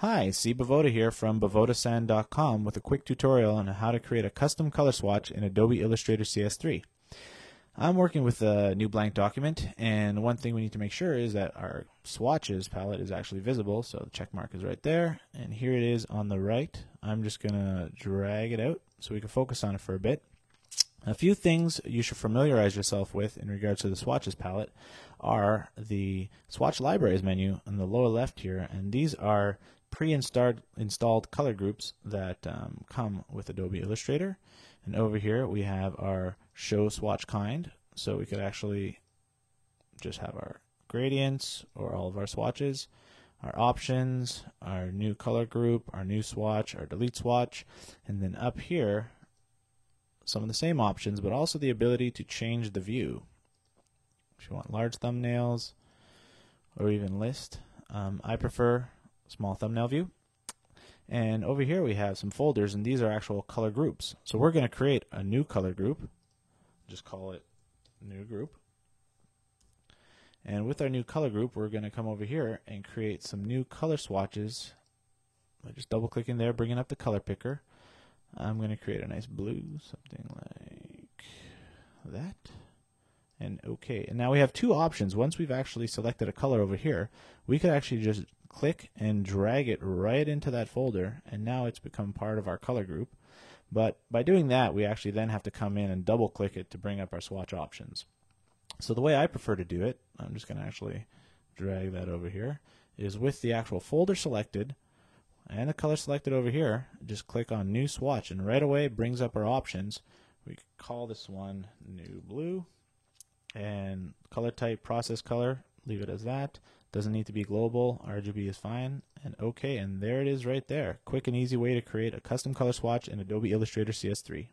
Hi, C. Bavota here from bavotasan.com with a quick tutorial on how to create a custom color swatch in Adobe Illustrator CS3. I'm working with a new blank document, and one thing we need to make sure is that our swatches palette is actually visible, so the check mark is right there, and here it is on the right. I'm just going to drag it out so we can focus on it for a bit. A few things you should familiarize yourself with in regards to the swatches palette are the swatch libraries menu on the lower left here, and these are pre-installed installed color groups that um, come with Adobe Illustrator. And over here we have our show swatch kind, so we could actually just have our gradients or all of our swatches, our options, our new color group, our new swatch, our delete swatch, and then up here some of the same options, but also the ability to change the view. If you want large thumbnails or even list, um, I prefer small thumbnail view. And over here we have some folders, and these are actual color groups. So we're going to create a new color group. Just call it new group. And with our new color group, we're going to come over here and create some new color swatches. By just double clicking there, bringing up the color picker. I'm going to create a nice blue, something like that. And OK. And now we have two options. Once we've actually selected a color over here, we could actually just click and drag it right into that folder. And now it's become part of our color group. But by doing that, we actually then have to come in and double click it to bring up our swatch options. So the way I prefer to do it, I'm just going to actually drag that over here, is with the actual folder selected, and the color selected over here, just click on new swatch and right away it brings up our options. We call this one new blue and color type process color, leave it as that. Doesn't need to be global, RGB is fine, and OK, and there it is right there. Quick and easy way to create a custom color swatch in Adobe Illustrator CS3.